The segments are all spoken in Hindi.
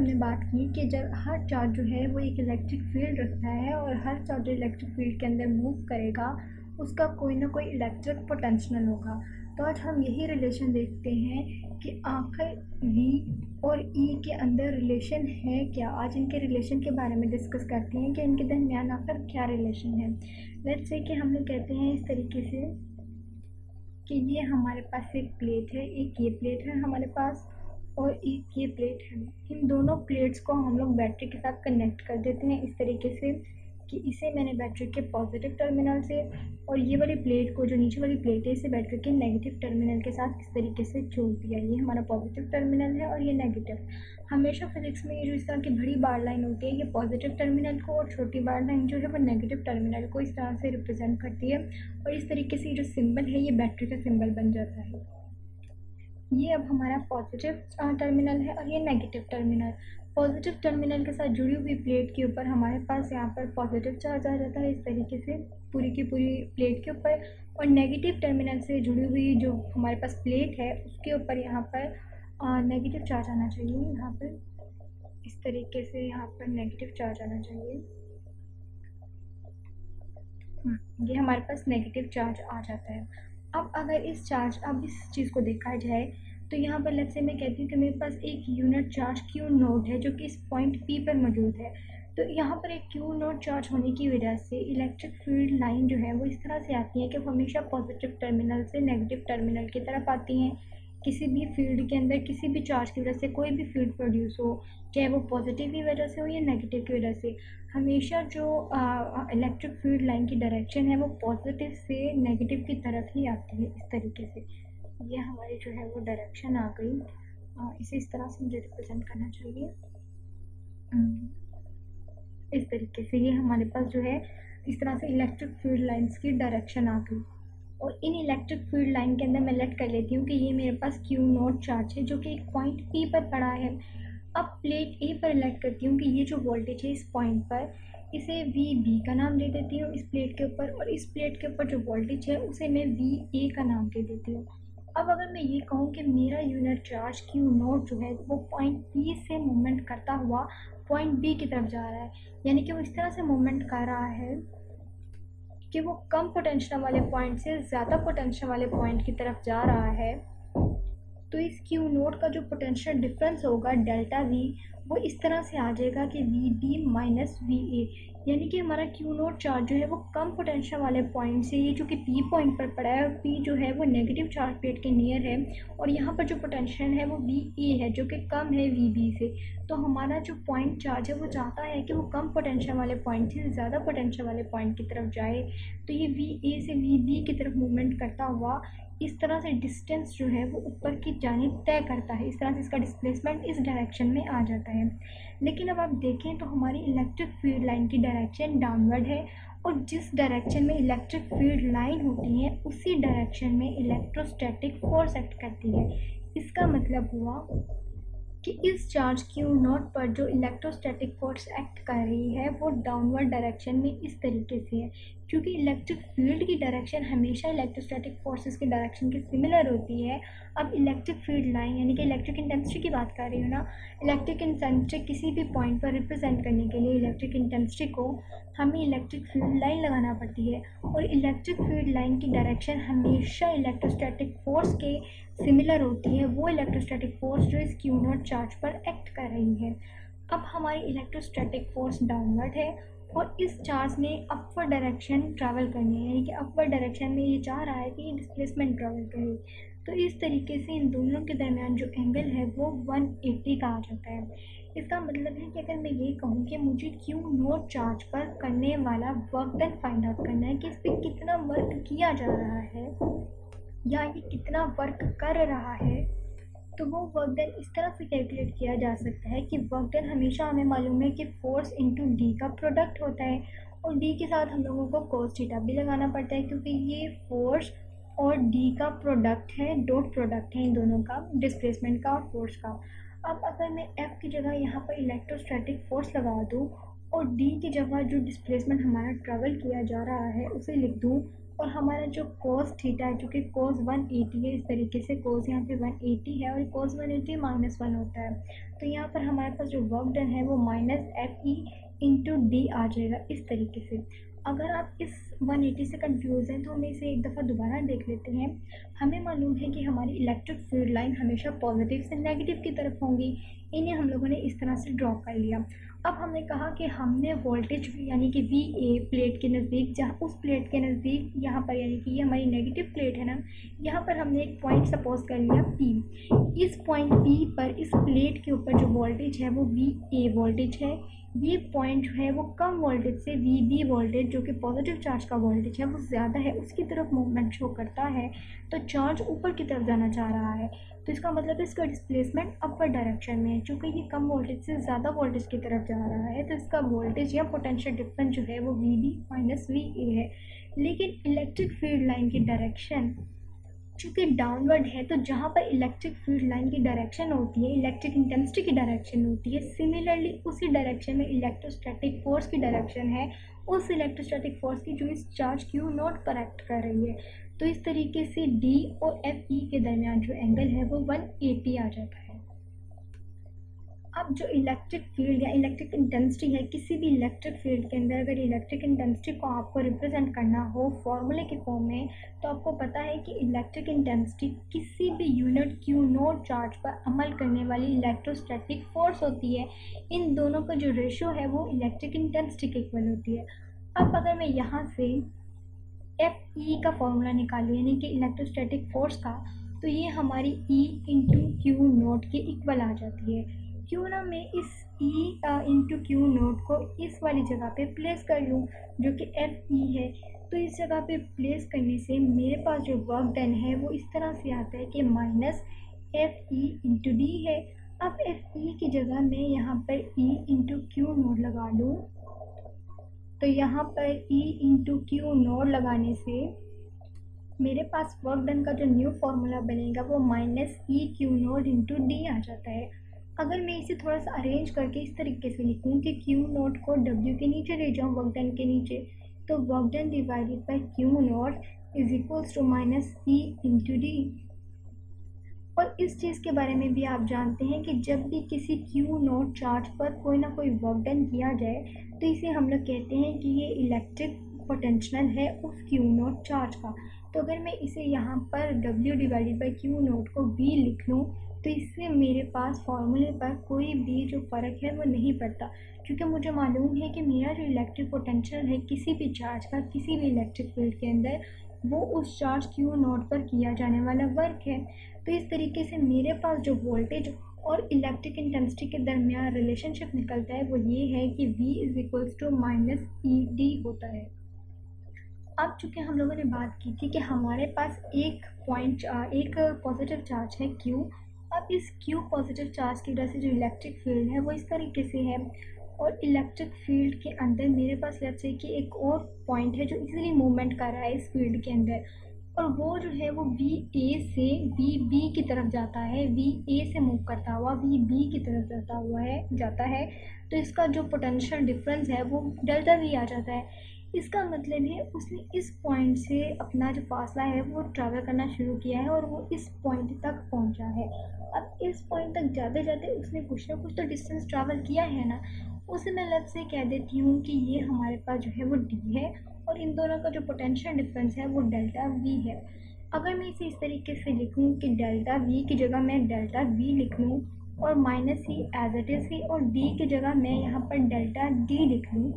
हमने बात की कि जब हर चार्ज जो है वो एक इलेक्ट्रिक फ़ील्ड रखता है और हर चार्ज इलेक्ट्रिक फ़ील्ड के अंदर मूव करेगा, उसका कोई ना कोई इलेक्ट्रिक पोटेंशियल होगा। तो आज हम यही रिलेशन देखते हैं कि आखिर वी और ई e के अंदर रिलेशन है क्या? आज इनके रिलेशन के बारे में डिस्कस करते हैं कि इनके दरमियान आखिर क्या रिलेशन है। लेट्स से कि हम लोग कहते हैं इस तरीके से कि ये हमारे पास एक प्लेट है, एक ये प्लेट है, हमारे पास और एक ये प्लेट है। इन दोनों प्लेट्स को हम लोग बैटरी के साथ कनेक्ट कर देते हैं इस तरीके से कि इसे मैंने बैटरी के पॉजिटिव टर्मिनल से और ये वाली प्लेट को जो नीचे वाली प्लेट है, इसे बैटरी के नेगेटिव टर्मिनल के साथ इस तरीके से जोड़ दिया। ये हमारा पॉजिटिव टर्मिनल है और ये नेगेटिव हमेशा फिजिक्स में ये जो इस तरह की बड़ी बार लाइन होती है, ये पॉजिटिव टर्मिनल को और छोटी बार लाइन जो है, वो नेगेटिव टर्मिनल को इस तरह से रिप्रेजेंट करती है और इस तरीके से जो सिंबल है, ये बैटरी का सिंबल बन जाता है। ये अब हमारा पॉजिटिव टर्मिनल है और ये नेगेटिव टर्मिनल पॉजिटिव टर्मिनल के साथ जुड़ी हुई प्लेट के ऊपर हमारे पास यहाँ पर पॉजिटिव चार्ज आ जाता है इस तरीके से पूरी की पूरी प्लेट के ऊपर. और नेगेटिव टर्मिनल से जुड़ी हुई जो हमारे पास प्लेट है उसके ऊपर यहाँ पर नेगेटिव चार्ज आना चाहिए. यहाँ पर इस तरीके से यहाँ पर नेगेटिव चार्ज आना चाहिए. हम्म, ये हमारे पास नेगेटिव चार्ज आ जाता है. अब अगर इस चार्ज अब इस चीज़ को देखा जाए तो यहाँ पर लेट्स से मैं कहती हूँ कि मेरे पास एक यूनिट चार्ज क्यू नोड है, जो कि इस पॉइंट पी पर मौजूद है। तो यहाँ पर एक क्यू नोड चार्ज होने की वजह से इलेक्ट्रिक फ़ील्ड लाइन जो है, वो इस तरह से आती है कि वो हमेशा पॉजिटिव टर्मिनल से नेगेटिव टर्मिनल की तरफ़ आती हैं। किसी भी फ़ील्ड के अंदर, किसी भी चार्ज की वजह से, कोई भी फ़ील्ड प्रोड्यूस हो, चाहे वो पॉजिटिव की वजह से हो या नेगेटिव की वजह से, हमेशा जो इलेक्ट्रिक फ़ील्ड लाइन की डायरेक्शन है वो पॉजिटिव से नेगेटिव की तरफ़ ही आती है इस तरीके से। ये हमारी जो है वो डायरेक्शन आ गई। इसे इस तरह से मुझे रिप्रेजेंट करना चाहिए। इस तरीके से ये हमारे पास जो है, इस तरह से इलेक्ट्रिक फ़ील्ड लाइंस की डायरेक्शन आ गई। और इन इलेक्ट्रिक फ़ील्ड लाइन के अंदर मैं लेट कर लेती हूँ कि ये मेरे पास क्यू नोट चार्ज है, जो कि एक पॉइंट पी पर पड़ा है। अब प्लेट ए पर लेट करती हूँ कि ये जो वोल्टेज है इस पॉइंट पर, इसे वी बी का नाम दे देती हूँ इस प्लेट के ऊपर, और इस प्लेट के ऊपर जो वोल्टेज है उसे मैं वी ए का नाम दे देती हूँ। अब अगर मैं ये कहूँ कि मेरा यूनिट चार्ज क्यू नोट जो है, वो पॉइंट बी से मूवमेंट करता हुआ पॉइंट बी की तरफ़ जा रहा है, यानी कि वो इस तरह से मूवमेंट कर रहा है कि वो कम पोटेंशियल वाले पॉइंट से ज़्यादा पोटेंशियल वाले पॉइंट की तरफ़ जा रहा है। तो इस क्यू नोट का जो पोटेंशियल डिफरेंस होगा डेल्टा वी वो इस तरह से आ जाएगा कि V B minus V A यानी कि हमारा क्यू नोट चार्ज जो है वो कम पोटेंशियल वाले पॉइंट से, ये जो कि पी पॉइंट पर पड़ा है और पी जो है वो नेगेटिव चार्ज प्लेट के नियर है, और यहाँ पर जो पोटेंशियल है वो वी ए है, जो कि कम है वी बी से। तो हमारा जो पॉइंट चार्ज है वो चाहता है कि वो कम पोटेंशियल वाले पॉइंट से, ज़्यादा पोटेंशियल वाले पॉइंट की तरफ़ जाए। तो ये वी ए से वी बी की तरफ़ मूवमेंट करता हुआ इस तरह से डिस्टेंस जो है वो ऊपर की जानी तय करता है। इस तरह से इसका डिस्प्लेसमेंट इस डायरेक्शन में आ जाता है। लेकिन अब आप देखें तो हमारी इलेक्ट्रिक फ़ील्ड लाइन की डायरेक्शन डाउनवर्ड है और जिस डायरेक्शन में इलेक्ट्रिक फ़ील्ड लाइन होती है, उसी डायरेक्शन में इलेक्ट्रोस्टैटिक फोर्स एक्ट करती है। इसका मतलब हुआ कि इस चार्ज क्यू नॉट पर जो इलेक्ट्रोस्टैटिक फोर्स एक्ट कर रही है, वो डाउनवर्ड डायरेक्शन में इस तरीके से है। क्योंकि इलेक्ट्रिक फ़ील्ड की डायरेक्शन हमेशा इलेक्ट्रोस्टैटिक फोर्सेस की डायरेक्शन के सिमिलर होती है। अब इलेक्ट्रिक फ़ील्ड लाइन यानी कि इलेक्ट्रिक इंटेंसिटी की बात कर रही हूँ ना इलेक्ट्रिक इंटेंसिटी किसी भी पॉइंट पर रिप्रेजेंट करने के लिए इलेक्ट्रिक इंटेंसिटी को हमें इलेक्ट्रिक फ़ील्ड लाइन लगाना पड़ती है। और इलेक्ट्रिक फ़ील्ड लाइन की डायरेक्शन हमेशा इलेक्ट्रोस्टैटिक फोर्स के सिमिलर होती है, वो इलेक्ट्रोस्टैटिक फोर्स जो इस क्यू नॉट चार्ज पर एक्ट कर रही है। अब हमारी इलेक्ट्रोस्टैटिक फोर्स डाउनवर्ड है और इस चार्ज ने अपवर डायरेक्शन ट्रैवल करनी है, यानी कि अपवर डायरेक्शन में ये चाह रहा है कि ये डिस्प्लेसमेंट ट्रैवल करे तो इस तरीके से इन दोनों के दरमियान जो एंगल है, वो 180 का आ जाता है। इसका मतलब है कि अगर मैं ये कहूँ कि मुझे क्यू नोट चार्ज पर करने वाला वर्क डन फाइंड आउट करना है कि इस पर कितना वर्क किया जा रहा है। या ये कितना वर्क कर रहा है तो वो वर्क डन इस तरह से कैलकुलेट किया जा सकता है कि वर्क डन हमेशा हमें मालूम है कि फोर्स इंटू डी का प्रोडक्ट होता है और डी के साथ हम लोगों को कोस थीटा भी लगाना पड़ता है क्योंकि ये फोर्स और डी का प्रोडक्ट है डॉट प्रोडक्ट है इन दोनों का डिस्प्लेसमेंट का और फोर्स का। अब अगर मैं एफ़ की जगह यहाँ पर इलेक्ट्रोस्टैटिक फोर्स लगा दूँ और डी की जगह जो डिस्प्लेसमेंट हमारा ट्रेवल किया जा रहा है, उसे लिख दूँ। और हमारा जो कोस थीटा है जो कि कोस 180 है, इस तरीके से कोस यहाँ पे वन एटी है और cos one eighty minus one होता है। तो यहाँ पर हमारे पास जो वर्क डन है, वो minus F E into D आ जाएगा, इस तरीके से। अगर आप इस 180 से कंफ्यूज हैं तो हम इसे एक दफ़ा दोबारा देख लेते हैं। हमें मालूम है कि हमारी इलेक्ट्रिक फ़ील्ड लाइन हमेशा पॉजिटिव से नेगेटिव की तरफ़ होंगी। इन्हें हम लोगों ने इस तरह से ड्रॉ कर लिया। अब हमने कहा कि हमने वोल्टेज यानी कि वी ए प्लेट के नज़दीक, जहाँ उस प्लेट के नज़दीक, यहाँ पर, यानी कि ये हमारी नेगेटिव प्लेट है ना, यहाँ पर हमने एक पॉइंट सपोज़ कर लिया पी इस पॉइंट पी पर, इस प्लेट के ऊपर जो वोल्टेज है, वो वी ए वोल्टेज है। ये पॉइंट जो है, वो कम वोल्टेज से वी बी वोल्टेज जो कि पॉजिटिव चार्ज का वोल्टेज है वो ज़्यादा है, उसकी तरफ़ मूवमेंट शो करता है तो चार्ज ऊपर की तरफ़ जाना चाह रहा है। तो इसका मतलब इसका डिस्प्लेसमेंट अपर डायरेक्शन में है चूँकि ये कम वोल्टेज से ज़्यादा वोल्टेज की तरफ़ जा रहा है। तो इसका वोल्टेज या पोटेंशियल डिफरेंस जो है, वो V B minus V A है। लेकिन इलेक्ट्रिक फ़ील्ड लाइन की डायरेक्शन चूँकि डाउनवर्ड है तो जहाँ पर इलेक्ट्रिक फ़ील्ड लाइन की डायरेक्शन होती है इलेक्ट्रिक इंटेंसिटी की डायरेक्शन होती है सिमिलरली उसी डायरेक्शन में इलेक्ट्रोस्टैटिक फोर्स की डायरेक्शन है। उस इलेक्ट्रोस्टैटिक फोर्स की जो इस चार्ज क्यू नॉट पर एक्ट कर रही है। तो इस तरीके से डी और एफ़ ई के दरमियान जो एंगल है वो वन एटी आ जाता है। अब जो इलेक्ट्रिक फ़ील्ड या इलेक्ट्रिक इंटेंसिटी है, किसी भी इलेक्ट्रिक फ़ील्ड के अंदर अगर इलेक्ट्रिक इंटेंसिटी को आपको रिप्रेजेंट करना हो फॉर्मूले के फॉर्म में तो आपको पता है कि इलेक्ट्रिक इंटेंसिटी किसी भी यूनिट क्यू नोट चार्ज पर अमल करने वाली इलेक्ट्रोस्टैटिक फोर्स होती है। इन दोनों का जो रेशो है, वो इलेक्ट्रिक इंटेंसिटी के इक्वल होती है। अब अगर मैं यहाँ से एफ़ ई का फॉर्मूला निकालूँ, यानी कि इलेक्ट्रोस्टैटिक फोर्स का तो ये हमारी ई इंटू क्यू नोट के इक्वल आ जाती है। क्यों ना मैं इस ई इंटू क्यू नोट को इस वाली जगह पे प्लेस कर लूँ, जो कि एफ़ ई e है। तो इस जगह पे प्लेस करने से मेरे पास जो वर्क डन है, वो इस तरह से आता है कि minus F E into D है। अब एफ़ ई e की जगह मैं यहाँ पर ई इंटू क्यू नोट लगा लूँ। तो यहाँ पर ई इंटू क्यू नोट लगाने से मेरे पास वर्क डन का जो न्यू फार्मूला बनेगा, वो minus E Q naught into D आ जाता है। अगर मैं इसे थोड़ा सा अरेंज करके इस तरीके से लिखूँ कि क्यू नोट को डब्ल्यू के नीचे ले जाऊँ वर्क डन के नीचे तो work done divided by Q naught is equals to minus E into D और इस चीज़ के बारे में भी आप जानते हैं कि जब भी किसी क्यू नोट चार्ज पर कोई ना कोई वर्क डन किया जाए तो इसे हम लोग कहते हैं कि ये इलेक्ट्रिक पोटेंशियल है उस क्यू नोट चार्ज का। तो अगर मैं इसे यहाँ पर W divided by Q naught को V लिख लूँ तो इससे मेरे पास फॉर्मूले पर कोई भी जो फ़र्क है वो नहीं पड़ता। क्योंकि मुझे मालूम है कि मेरा जो इलेक्ट्रिक पोटेंशियल है किसी भी चार्ज का, किसी भी इलेक्ट्रिक फ़ील्ड के अंदर, वो उस चार्ज क्यू नोट पर किया जाने वाला वर्क है। तो इस तरीके से मेरे पास जो वोल्टेज और इलेक्ट्रिक इंटेंसिटी के दरमियान रिलेशनशिप निकलता है वो ये है कि V is equals to minus E D होता है। अब चूँकि हम लोगों ने बात की थी कि हमारे पास एक पॉइंट एक पॉजिटिव चार्ज है अब इस Q पॉजिटिव चार्ज की वजह से जो इलेक्ट्रिक फ़ील्ड है, वो इस तरीके से है। और इलेक्ट्रिक फ़ील्ड के अंदर मेरे पास जैसे कि एक और पॉइंट है जो इजीली मूवमेंट कर रहा है इस फ़ील्ड के अंदर। और वो जो है, वो वी ए से वी बी की तरफ़ जाता है। वी ए से मूव करता हुआ वी बी की तरफ़ जाता हुआ है, जाता है। तो इसका जो पोटेंशियल डिफरेंस है, वो डेल्टा वी आ जाता है। इसका मतलब है उसने इस पॉइंट से अपना जो फासला है, वो ट्रैवल करना शुरू किया है और वो इस पॉइंट तक पहुँचा है। अब इस पॉइंट तक जाते जाते उसने कुछ ना कुछ तो डिस्टेंस ट्रैवल किया है ना, उसे मैं लग से कह देती हूँ कि ये हमारे पास जो है वो डी है और इन दोनों का जो पोटेंशियल डिफरेंस है वो डेल्टा वी है। अगर मैं इसे इस तरीके से लिखूँ कि डेल्टा वी की जगह मैं डेल्टा वी लिख लूँ और minus E as it is E और डी की जगह मैं यहाँ पर डेल्टा डी लिख लूँ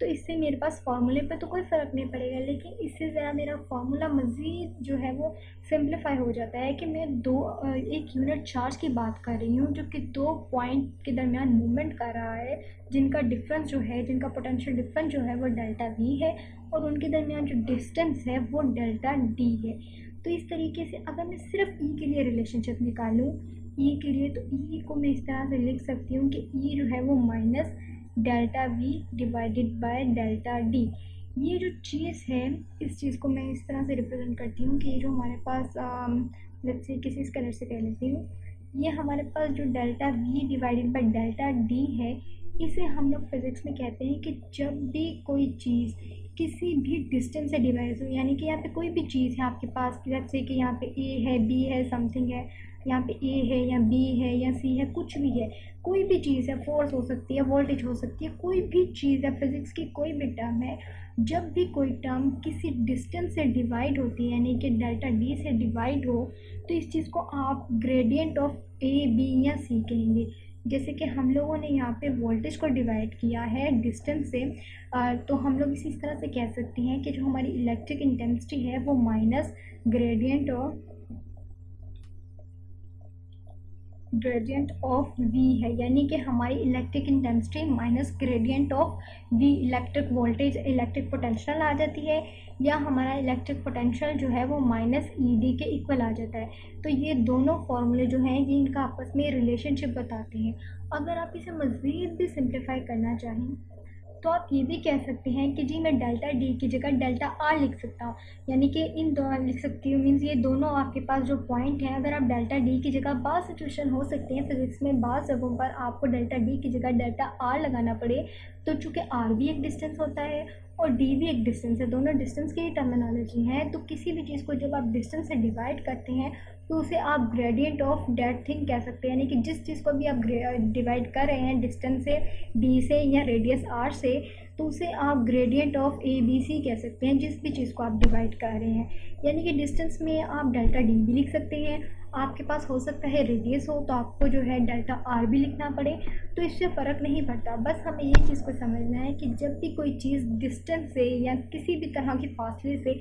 तो इससे मेरे पास फार्मूले पे तो कोई फ़र्क नहीं पड़ेगा, लेकिन इससे ज़रा मेरा फार्मूला मज़ीद जो है वो सिंप्लीफाई हो जाता है कि मैं दो एक यूनिट चार्ज की बात कर रही हूँ, जो कि दो पॉइंट के दरमियान मूवमेंट कर रहा है, जिनका डिफरेंस जो है, जिनका पोटेंशियल डिफरेंस जो है वो डेल्टा वी है, और उनके दरमियान जो डिस्टेंस है वो डेल्टा डी है। तो इस तरीके से अगर मैं सिर्फ़ ई e के लिए रिलेशनशिप निकालूँ ई e के लिए तो ई e को मैं इस तरह से लिख सकती हूँ कि ई जो है वो minus delta V divided by delta D ये जो चीज़ है, इस चीज़ को मैं इस तरह से रिप्रेजेंट करती हूँ कि जो हमारे पास लेट्स से किसी इस कलर से कह लेती हूँ, ये हमारे पास जो delta V divided by delta D है, इसे हम लोग फिज़िक्स में कहते हैं कि जब भी कोई चीज़ किसी भी डिस्टेंस से डिवाइस हो, यानी कि यहाँ पे कोई भी चीज़ है आपके पास लेट्स से कि यहाँ पे ए है बी है समथिंग है, यहाँ पे ए है या बी है या सी है, कुछ भी है, कोई भी चीज़ है फोर्स हो सकती है वोल्टेज हो सकती है, कोई भी चीज़ है फिज़िक्स की कोई भी टर्म है, जब भी कोई टर्म किसी डिस्टेंस से डिवाइड होती है, यानी कि डेल्टा डी से डिवाइड हो तो इस चीज़ को आप ग्रेडियंट ऑफ़ ए बी या सी कहेंगे। जैसे कि हम लोगों ने यहाँ पे वोल्टेज को डिवाइड किया है डिस्टेंस से तो हम लोग इसी तरह से कह सकते हैं कि जो हमारी इलेक्ट्रिक इंटेंसिटी है वो minus gradient of gradient of V है, यानी कि हमारी electric intensity minus gradient of V electric voltage electric potential आ जाती है, या हमारा इलेक्ट्रिक पोटेंशियल जो है वो माइनस ई डी के इक्वल आ जाता है। तो ये दोनों फार्मूले जो हैं, ये इनका आपस में रिलेशनशिप बताते हैं। अगर आप इसे मज़ीद भी सिंप्लीफाई करना चाहें तो आप ये भी कह सकते हैं कि जी मैं डेल्टा डी की जगह डेल्टा आर लिख सकता हूँ। यानी कि इन दो लिख सकती हूँ मीन्स ये दोनों आपके पास जो पॉइंट हैं, अगर आप डेल्टा डी की जगह बाद सिचुएशन हो सकते हैं फिजिक्स में बाद जगहों पर आपको डेल्टा डी की जगह डेल्टा आर लगाना पड़े तो चूँकि आर भी एक डिस्टेंस होता है और डी भी एक डिस्टेंस है, दोनों डिस्टेंस की ही टर्मिनोलॉजी है तो किसी भी चीज़ को जब आप डिस्टेंस से डिवाइड करते हैं तो उसे आप ग्रेडियंट ऑफ़ डेट थिंग कह सकते हैं, यानी कि जिस चीज़ को भी आप डिवाइड कर रहे हैं डिस्टेंस से डी से या रेडियस आर से तो उसे आप gradient of A B C कह सकते हैं, जिस भी चीज़ को आप डिवाइड कर रहे हैं। यानी कि डिस्टेंस में आप डेल्टा डी भी लिख सकते हैं आपके पास हो सकता है रेडियस हो तो आपको जो है डेल्टा आर भी लिखना पड़े तो इससे फ़र्क नहीं पड़ता। बस हमें ये चीज़ को समझना है कि जब भी कोई चीज़ डिस्टेंस से या किसी भी तरह के फासले से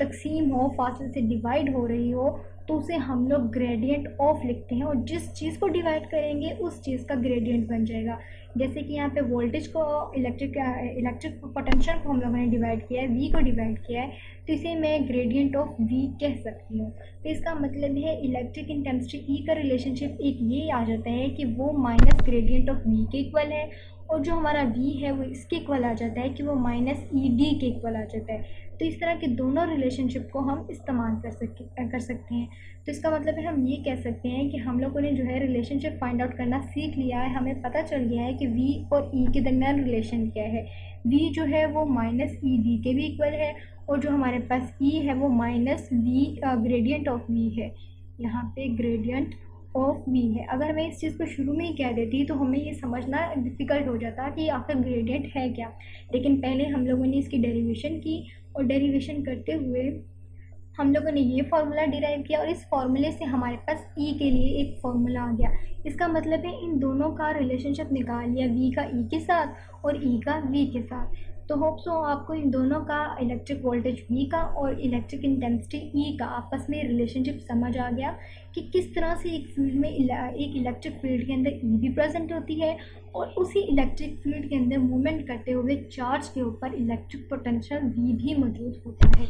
तकसीम हो फासले से डिवाइड हो रही हो तो उसे हम लोग ग्रेडियंट ऑफ़ लिखते हैं और जिस चीज़ को डिवाइड करेंगे, उस चीज़ का ग्रेडियंट बन जाएगा। जैसे कि यहाँ पे वोल्टेज को इलेक्ट्रिक इलेक्ट्रिक पोटेंशियल को हम लोगों ने डिवाइड किया है वी को डिवाइड किया है तो इसे मैं ग्रेडियंट ऑफ़ वी कह सकती हूँ। तो इसका मतलब है इलेक्ट्रिक इंटेंसिटी ई का रिलेशनशिप एक ये आ जाता है कि वो माइनस ग्रेडियंट ऑफ़ वी के इक्वल है, और जो हमारा वी है वो इसके इक्वल आ जाता है कि वो माइनस ई डी के इक्वल आ जाता है। तो इस तरह के दोनों रिलेशनशिप को हम इस्तेमाल कर सके कर सकते हैं। तो इसका मतलब है हम ये कह सकते हैं कि हम लोगों ने जो है रिलेशनशिप फाइंड आउट करना सीख लिया है। हमें पता चल गया है कि वी और ई e के दरमियान रिलेशन क्या है। वी जो है वो माइनस ई डी के भी इक्वल है और जो हमारे पास ई e है वो minus V gradient of V है। यहाँ पे ग्रेडियंट ऑफ़ वी है। अगर मैं इस चीज़ को शुरू में ही कह देती तो हमें ये समझना डिफ़िकल्ट हो जाता कि आखिर ग्रेडियंट है क्या। लेकिन पहले हम लोगों ने इसकी डेरिवेशन की और डेरिवेशन करते हुए हम लोगों ने ये फार्मूला डिराइव किया और इस फार्मूले से हमारे पास ई e के लिए एक फार्मूला आ गया। इसका मतलब है इन दोनों का रिलेशनशिप निकाल लिया वी का ई e के साथ और ई e का वी के साथ। तो होप सो आपको इन दोनों का इलेक्ट्रिक वोल्टेज वी का और इलेक्ट्रिक इंटेंसिटी ई का आपस में रिलेशनशिप समझ आ गया कि किस तरह से एक फ़ील्ड में एक इलेक्ट्रिक फ़ील्ड के अंदर ई भी प्रेजेंट होती है और उसी इलेक्ट्रिक फ़ील्ड के अंदर मूवमेंट करते हुए चार्ज के ऊपर इलेक्ट्रिक पोटेंशियल वी भी मौजूद होता है।